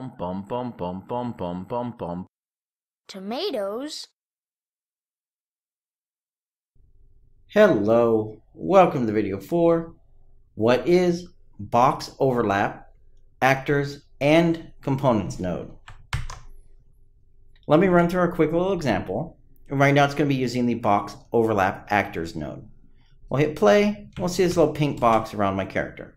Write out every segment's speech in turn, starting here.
Bum bum bum bum bum bum bum bum. Tomatoes? Hello, welcome to video 4. What is box overlap, actors, and components node? Let me run through a quick little example. Right now it's going to be using the box overlap actors node. We'll hit play, we'll see this little pink box around my character.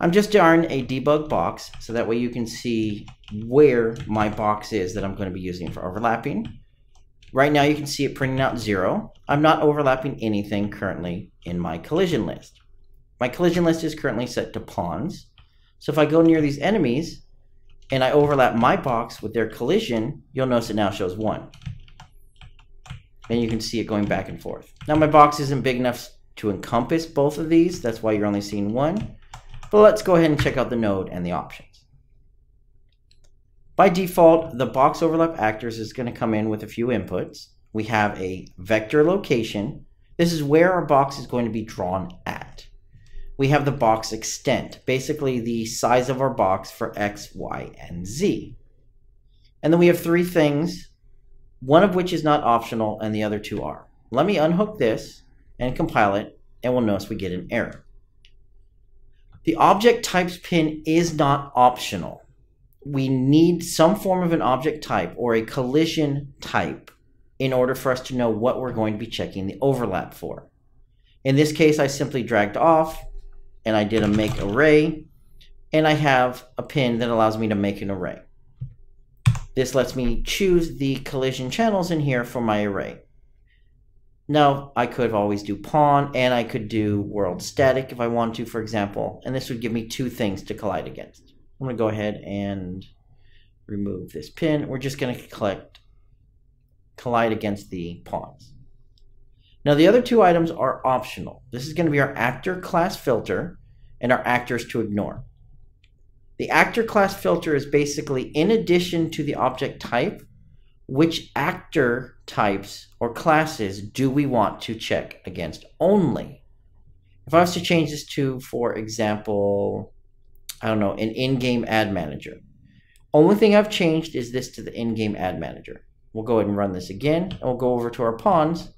I'm just drawing a debug box so that way you can see where my box is that I'm going to be using for overlapping. Right now you can see it printing out zero. I'm not overlapping anything currently in my collision list. My collision list is currently set to pawns. So if I go near these enemies and I overlap my box with their collision, you'll notice it now shows one. And you can see it going back and forth. Now my box isn't big enough to encompass both of these. That's why you're only seeing one. But let's go ahead and check out the node and the options. By default, the box overlap actors is going to come in with a few inputs. We have a vector location. This is where our box is going to be drawn at. We have the box extent, basically the size of our box for X, Y, and Z. And then we have three things, one of which is not optional and the other two are. Let me unhook this and compile it, and we'll notice we get an error. The object types pin is not optional. We need some form of an object type or a collision type in order for us to know what we're going to be checking the overlap for. In this case, I simply dragged off and I did a make array and I have a pin that allows me to make an array. This lets me choose the collision channels in here for my array. Now, I could always do pawn, and I could do world static if I want to, for example, and this would give me two things to collide against. I'm going to go ahead and remove this pin. We're just going to collect, collide against the pawns. Now, the other two items are optional. This is going to be our actor class filter and our actors to ignore. The actor class filter is basically in addition to the object type, which actor types or classes do we want to check against only? If I was to change this to, for example, I don't know, an in-game ad manager. Only thing I've changed is this to the in-game ad manager. We'll go ahead and run this again, and we'll go over to our pawns,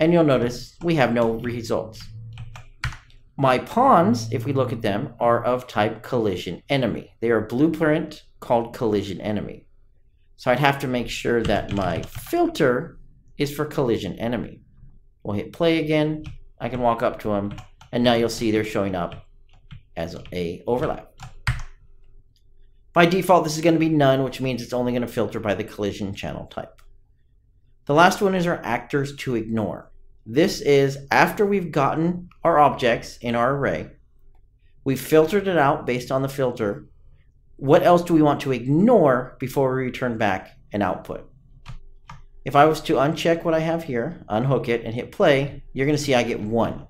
and you'll notice we have no results. My pawns, if we look at them, are of type collision enemy. They are blueprint called collision enemy. So I'd have to make sure that my filter is for collision enemy. We'll hit play again. I can walk up to them, and now you'll see they're showing up as a overlap. By default, this is going to be none, which means it's only going to filter by the collision channel type. The last one is our actors to ignore. This is after we've gotten our objects in our array, we've filtered it out based on the filter what else do we want to ignore before we return back an output? If I was to uncheck what I have here, unhook it, and hit play, you're going to see I get 1.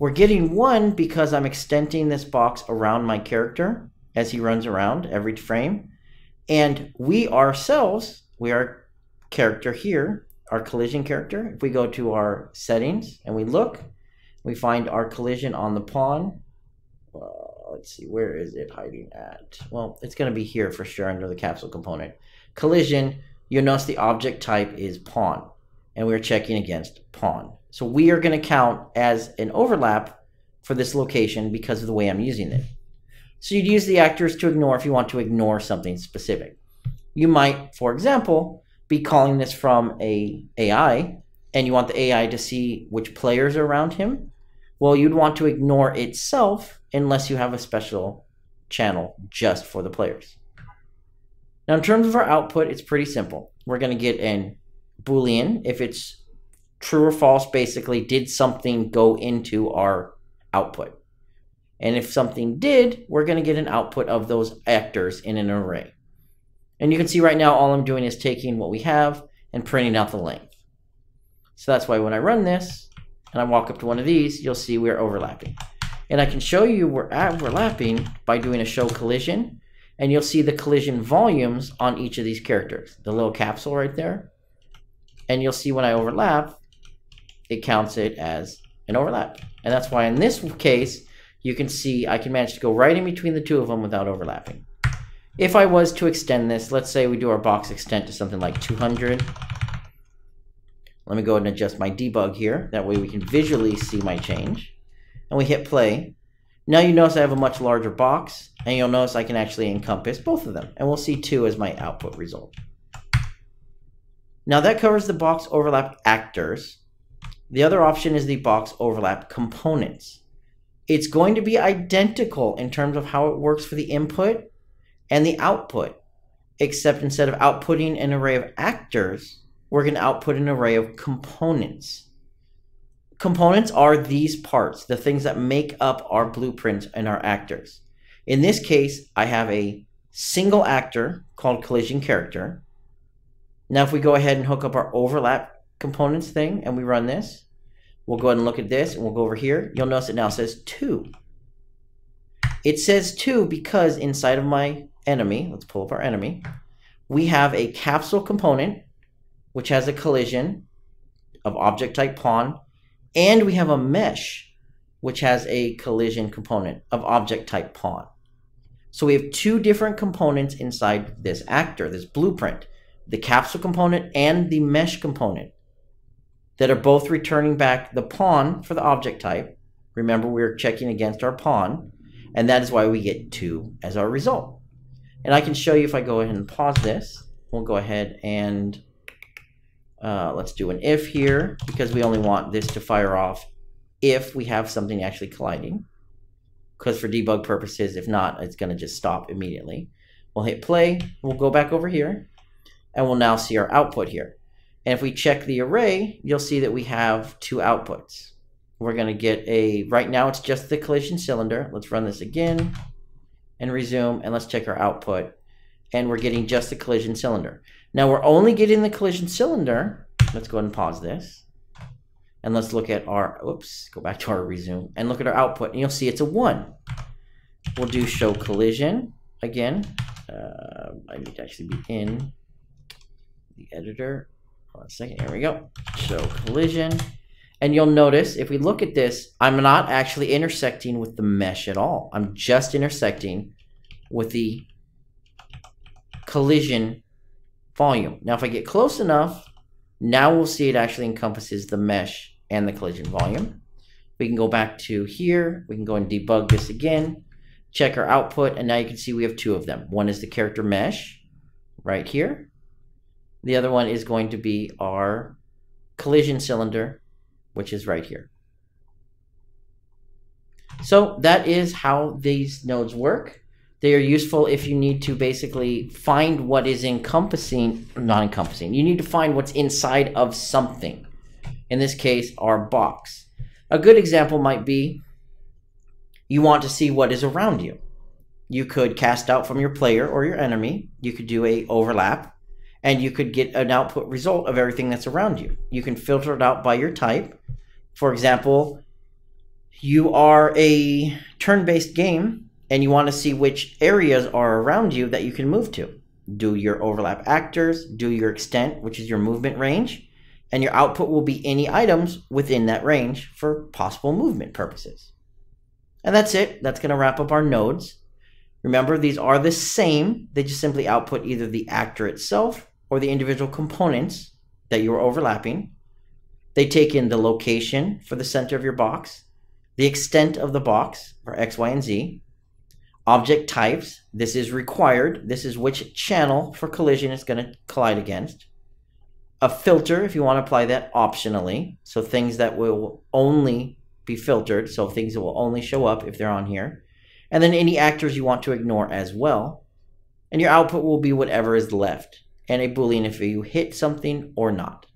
We're getting 1 because I'm extending this box around my character as he runs around every frame. And we ourselves, we are character here, our collision character. If we go to our settings and we look, we find our collision on the pawn. Let's see, where is it hiding at? Well, it's going to be here for sure under the capsule component. Collision, you'll notice the object type is pawn, and we're checking against pawn. So we are going to count as an overlap for this location because of the way I'm using it. So you'd use the actors to ignore if you want to ignore something specific. You might, for example, be calling this from a AI, and you want the AI to see which players are around him. Well, you'd want to ignore itself unless you have a special channel just for the players. Now, in terms of our output, it's pretty simple. We're going to get an Boolean if it's true or false, basically, did something go into our output? And if something did, we're going to get an output of those actors in an array. And you can see right now, all I'm doing is taking what we have and printing out the length. So that's why when I run this and I walk up to one of these, you'll see we're overlapping. And I can show you we're overlapping by doing a show collision. And you'll see the collision volumes on each of these characters. The little capsule right there. And you'll see when I overlap, it counts it as an overlap. And that's why in this case, you can see I can manage to go right in between the two of them without overlapping. If I was to extend this, let's say we do our box extent to something like 200. Let me go ahead and adjust my debug here. That way we can visually see my change. And we hit play. Now you notice I have a much larger box, and you'll notice I can actually encompass both of them. And we'll see 2 as my output result. Now that covers the box overlap actors. The other option is the box overlap components. It's going to be identical in terms of how it works for the input and the output, except instead of outputting an array of actors, we're going to output an array of components. Components are these parts, the things that make up our blueprint and our actors. In this case, I have a single actor called collision character. Now, if we go ahead and hook up our overlap components thing and we run this, we'll go ahead and look at this and we'll go over here. You'll notice it now says 2. It says 2 because inside of my enemy, let's pull up our enemy, we have a capsule component which has a collision of object type pawn, and we have a mesh which has a collision component of object type pawn. So we have two different components inside this actor, this blueprint, the capsule component and the mesh component that are both returning back the pawn for the object type. Remember, we're checking against our pawn, and that is why we get 2 as our result. And I can show you if I go ahead and pause this. We'll go ahead and uh, let's do an if here because we only want this to fire off if we have something actually colliding. Because for debug purposes, if not, it's going to just stop immediately. We'll hit play. We'll go back over here and we'll now see our output here. And if we check the array, you'll see that we have two outputs. We're going to get a, right now it's just the collision cylinder. Let's run this again and resume and let's check our output. And we're getting just the collision cylinder. Now we're only getting the collision cylinder. Let's go ahead and pause this. And let's look at our, oops, go back to our resume and look at our output and you'll see it's a one. We'll do show collision again. Uh, I need to actually be in the editor. One second, here we go. Show collision. And you'll notice if we look at this, I'm not actually intersecting with the mesh at all. I'm just intersecting with the collision volume. Now, if I get close enough, now we'll see it actually encompasses the mesh and the collision volume. We can go back to here. We can go and debug this again, check our output, and now you can see we have two of them. One is the character mesh right here. The other one is going to be our collision cylinder which is right here. So that is how these nodes work. They are useful if you need to basically find what is encompassing, not encompassing, you need to find what's inside of something. In this case, our box. A good example might be you want to see what is around you. You could cast out from your player or your enemy. You could do a overlap and you could get an output result of everything that's around you. You can filter it out by your type for example, you are a turn based game and you want to see which areas are around you that you can move to. Do your overlap actors, do your extent, which is your movement range, and your output will be any items within that range for possible movement purposes. And that's it. That's going to wrap up our nodes. Remember, these are the same. They just simply output either the actor itself or the individual components that you are overlapping. They take in the location for the center of your box, the extent of the box for X, Y, and Z, object types. This is required. This is which channel for collision it's going to collide against. A filter, if you want to apply that optionally. So things that will only be filtered. So things that will only show up if they're on here. And then any actors you want to ignore as well. And your output will be whatever is left. And a boolean if you hit something or not.